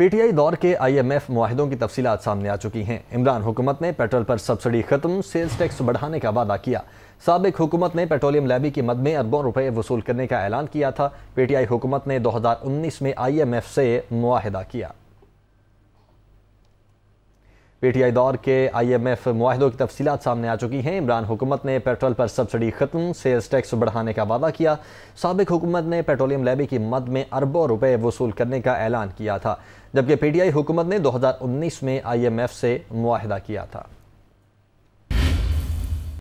PTI दौर के IMF माहिदों की तफसीत सामने आ चुकी हैं। इमरान हुकूमत ने पेट्रोल पर सब्सिडी खत्म, सेल्स टैक्स बढ़ाने का वादा किया। सबक हुकूमत ने पेट्रोलियम लैबी की मद में अरबों रुपए वसूल करने का ऐलान किया था। पीटीआई हुकूमत ने 2019 में आईएमएफ से मुआहदा किया। पीटीआई दौर के आईएमएफ माहों की तफसीत सामने आ चुकी हैं। इमरान हुकूमत ने पेट्रोल पर सब्सिडी खत्म, सेल्स टैक्स बढ़ाने का वादा किया। सबक हुकूमत ने पेट्रोलियम लेबी की मद में अरबों रुपए वसूल करने का ऐलान किया था, जबकि पीटीआई हुकूमत ने 2019 में आईएमएफ से मुआहदा किया था।